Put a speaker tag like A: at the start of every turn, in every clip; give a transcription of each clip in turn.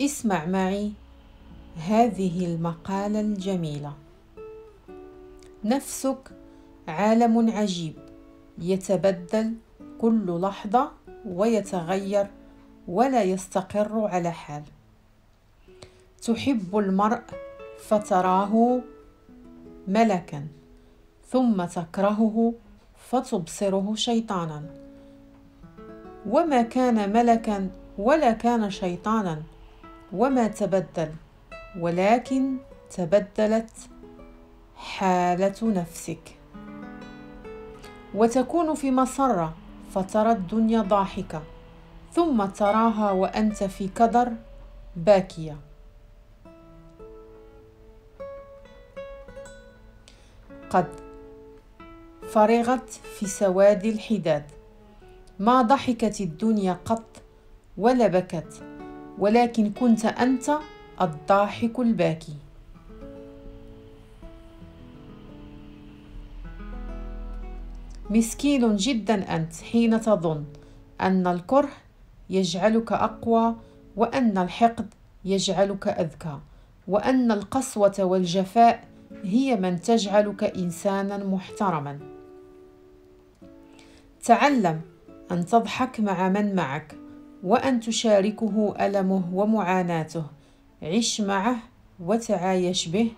A: اسمع معي هذه المقالة الجميلة. نفسك عالم عجيب يتبدل كل لحظة ويتغير ولا يستقر على حال. تحب المرء فتراه ملكا ثم تكرهه فتبصره شيطانا. وما كان ملكا ولا كان شيطانا وما تبدل ولكن تبدلت حالة نفسك. وتكون في مسره فترى الدنيا ضاحكة ثم تراها وأنت في كدر باكية. قد فرغت في سواد الحداد. ما ضحكت الدنيا قط ولا بكت. ولكن كنت أنت الضاحك الباكي. مسكين جدا أنت حين تظن أن الكره يجعلك أقوى وأن الحقد يجعلك أذكى وأن القسوة والجفاء هي من تجعلك انسانا محترما. تعلم أن تضحك مع من معك وأن تشاركه ألمه ومعاناته. عش معه وتعايش به.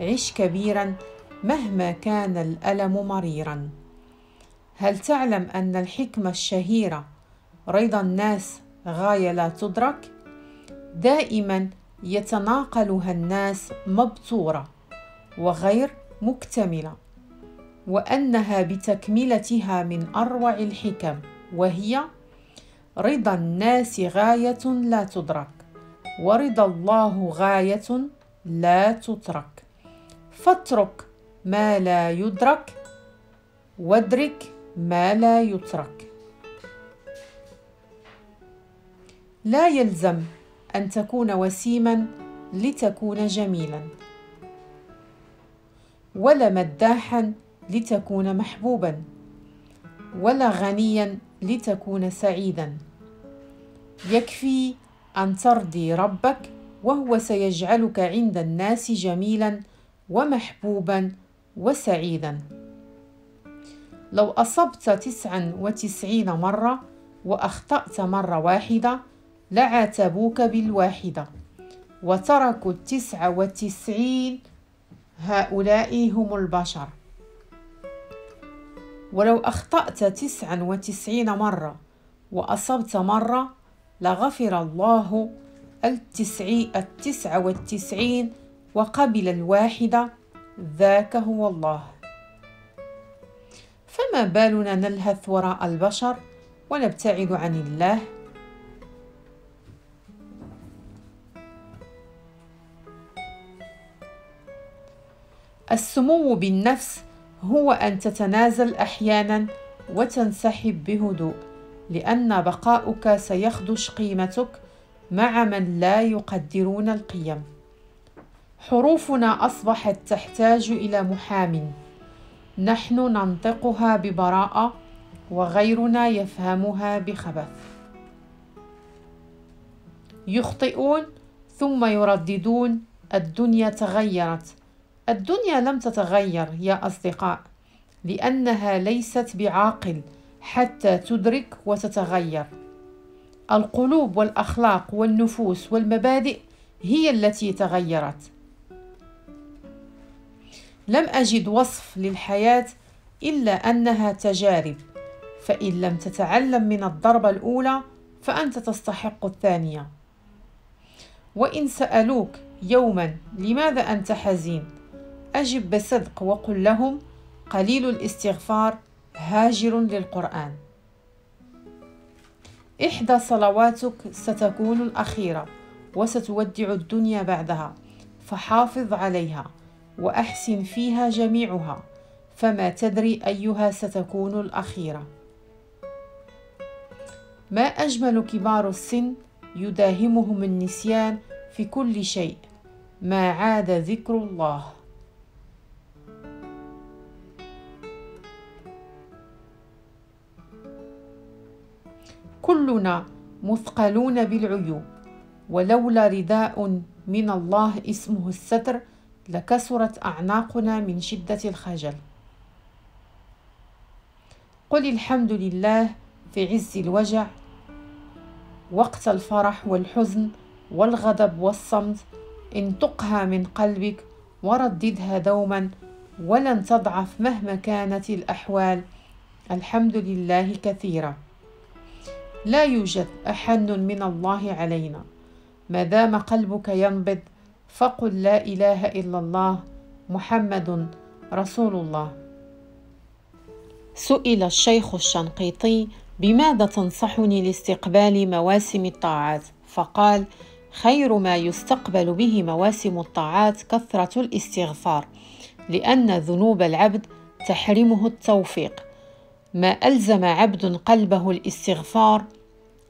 A: عش كبيرا مهما كان الألم مريرا. هل تعلم أن الحكمة الشهيرة رضا الناس غاية لا تدرك؟ دائما يتناقلها الناس مبتورة وغير مكتملة وأنها بتكملتها من أروع الحكم وهي رضا الناس غاية لا تدرك ورضا الله غاية لا تترك. فاترك ما لا يدرك وادرك ما لا يترك. لا يلزم أن تكون وسيما لتكون جميلا ولا مداحا لتكون محبوبا ولا غنيا لتكون سعيدا. يكفي أن ترضي ربك وهو سيجعلك عند الناس جميلا ومحبوبا وسعيدا. لو أصبت تسعا وتسعين مرة وأخطأت مرة واحدة لعاتبوك بالواحدة. وتركوا التسع وتسعين هؤلاء هم البشر. ولو أخطأت تسعا وتسعين مرة وأصبت مرة لغفر الله التسعي التسع والتسعين وقبل الواحدة ذاك هو الله. فما بالنا نلهث وراء البشر ونبتعد عن الله؟ السمو بالنفس هو أن تتنازل أحيانا وتنسحب بهدوء. لأن بقاؤك سيخدش قيمتك مع من لا يقدرون القيم. حروفنا أصبحت تحتاج إلى محام. نحن ننطقها ببراءة وغيرنا يفهمها بخبث. يخطئون ثم يرددون. الدنيا تغيرت. الدنيا لم تتغير يا أصدقاء لأنها ليست بعاقل. حتى تدرك وتتغير. القلوب والأخلاق والنفوس والمبادئ هي التي تغيرت. لم أجد وصف للحياة إلا أنها تجارب فإن لم تتعلم من الضربة الأولى فأنت تستحق الثانية. وإن سألوك يوما لماذا أنت حزين أجب بصدق وقل لهم قليل الاستغفار هاجر للقرآن. إحدى صلواتك ستكون الأخيرة وستودع الدنيا بعدها فحافظ عليها وأحسن فيها جميعها فما تدري أيها ستكون الأخيرة. ما أجمل كبار السن يداهمهم النسيان في كل شيء ما عاد ذكر الله. كلنا مثقلون بالعيوب ولولا رداء من الله اسمه الستر لكسرت أعناقنا من شدة الخجل. قل الحمد لله في عز الوجع وقت الفرح والحزن والغضب والصمت انطقها من قلبك ورددها دوما ولن تضعف مهما كانت الأحوال. الحمد لله كثيرا. لا يوجد أحن من الله علينا. ما دام قلبك ينبض فقل لا إله إلا الله محمد رسول الله. سئل الشيخ الشنقيطي بماذا تنصحني لاستقبال مواسم الطاعات؟ فقال خير ما يستقبل به مواسم الطاعات كثرة الاستغفار لأن ذنوب العبد تحرمه التوفيق. ما ألزم عبد قلبه الاستغفار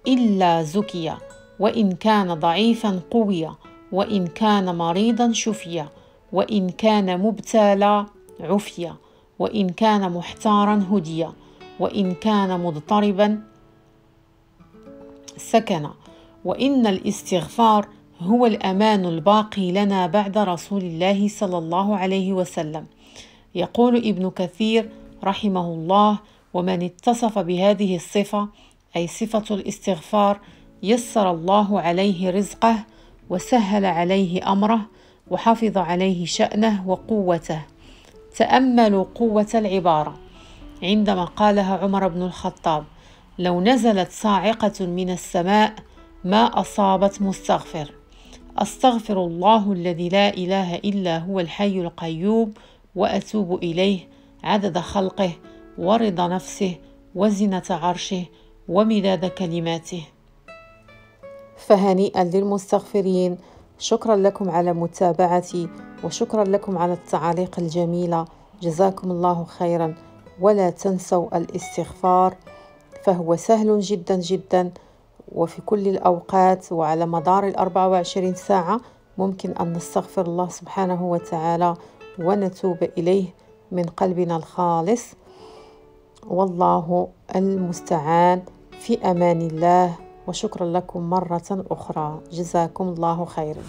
A: إلا زكي وإن كان ضعيفا قوي وإن كان مريضا شفي وإن كان مبتلى عفي وإن كان محتارا هدي وإن كان مضطربا سكن. وإن الاستغفار هو الأمان الباقي لنا بعد رسول الله صلى الله عليه وسلم. يقول ابن كثير رحمه الله ومن اتصف بهذه الصفة أي صفة الاستغفار يسر الله عليه رزقه وسهل عليه أمره وحفظ عليه شأنه وقوته. تأملوا قوة العبارة. عندما قالها عمر بن الخطاب لو نزلت صاعقة من السماء ما أصابت مستغفر. أستغفر الله الذي لا إله إلا هو الحي القيوم وأتوب إليه عدد خلقه ورضا نفسه وزنة عرشه ومداد كلماته. فهنيئا للمستغفرين. شكرا لكم على متابعتي وشكرا لكم على التعاليق الجميلة. جزاكم الله خيرا. ولا تنسوا الاستغفار فهو سهل جدا جدا. وفي كل الأوقات وعلى مدار الأربعة وعشرين ساعة ممكن أن نستغفر الله سبحانه وتعالى ونتوب إليه من قلبنا الخالص. والله المستعان. في أمان الله وشكرا لكم مرة أخرى. جزاكم الله خيرا.